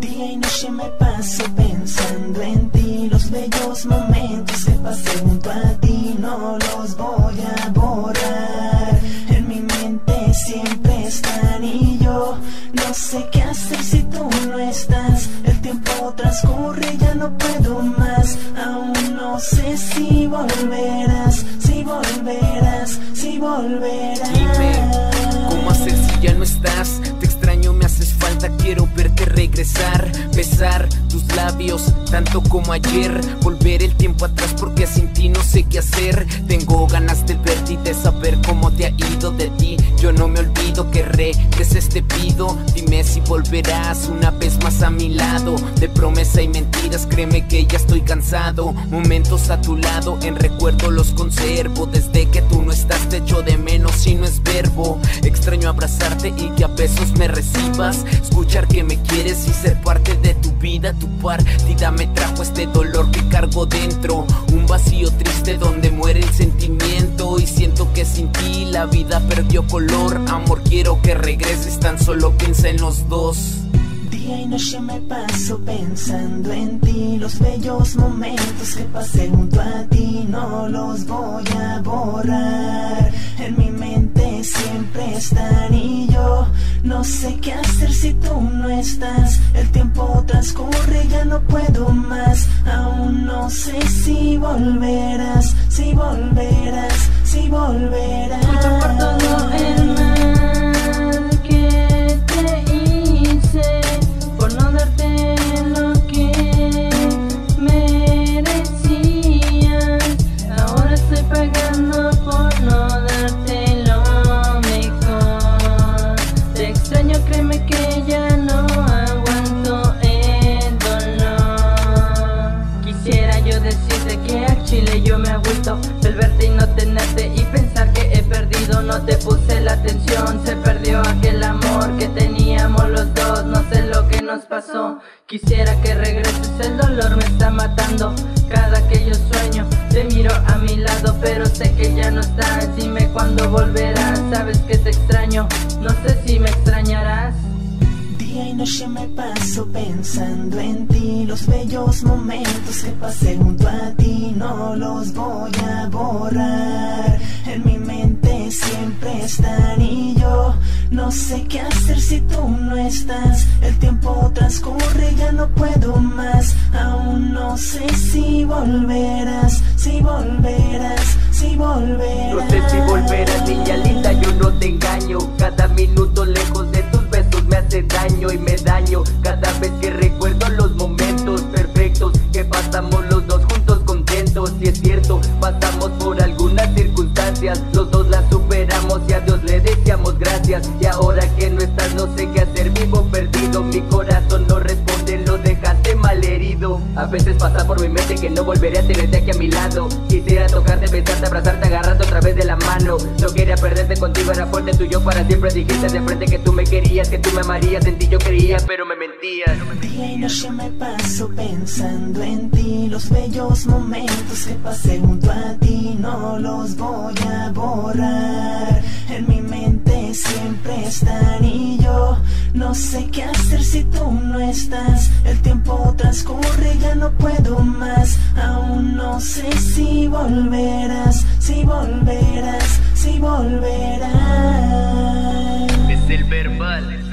Día y noche me paso pensando en ti, los bellos momentos que pasé junto a ti, no los voy a borrar. En mi mente siempre están y yo no sé qué hacer si tú no estás. El tiempo transcurre, ya no puedo más, aún no sé si volverás, si volverás, si volverás. Quiero verte regresar, besar tus labios, tanto como ayer, volver el tiempo atrás porque sin ti no sé qué hacer. Tengo ganas de verte y de saber cómo te ha ido de ti. Yo no me olvido que regreses te pido, dime si volverás una vez más a mi lado. De promesa y mentiras, créeme que ya estoy cansado. Momentos a tu lado, en recuerdo los conservo. Desde que tú no estás, te echo de menos si no es verbo. Extraño abrazarte y que a besos me recibas. Escuchar que me quieres y ser parte de tu vida. Tu partida me trajo este dolor que cargo dentro. Un vacío triste donde muere el sentimiento. Y siento que sin ti la vida perdió color. Amor, quiero que regreses, tan solo piensa en los dos. Día y noche me paso pensando en ti, los bellos momentos que pasé junto a ti, no los voy a borrar. En mi mente siempre están y yo no sé qué hacer si tú no estás. El tiempo transcurre, ya no puedo más, aún no sé si volverás, si volverás, si volverás. Quisiera que regreses, el dolor me está matando. Cada que yo sueño, te miro a mi lado, pero sé que ya no estás. Dime cuándo volverás, sabes que te extraño. No sé si me extrañarás. Día y noche me paso pensando en ti, los bellos momentos que pasé junto a ti, no los voy a borrar. En mi mente siempre están y yo no sé qué hacer si tú no estás. El tiempo transcurre, ya no puedo más, aún no sé si volverás, si volverás, si volverás. No sé si volverás, niña linda, yo no te engaño. Cada minuto lejos de tus besos me hace daño y me daño. Cada vez que recuerdo los momentos perfectos que pasamos los dos juntos contentos. Y es cierto, pasamos por algunas mi mente que no volveré a tenerte aquí a mi lado. Quisiera tocarte, besarte, abrazarte, agarrarte otra vez de la mano. No quería perderte contigo, era fuerte tuyo para siempre. Dijiste de frente que tú me querías, que tú me amarías. En ti yo creía, pero me mentías. Día y noche me paso pensando en ti, los bellos momentos que pasé junto a ti, no los voy a borrar. En mi mente siempre están y yo no sé qué hacer si tú no estás. El tiempo transcurre, ya no puedo más, aún no sé si volverás, si volverás, si volverás. Es el verbal.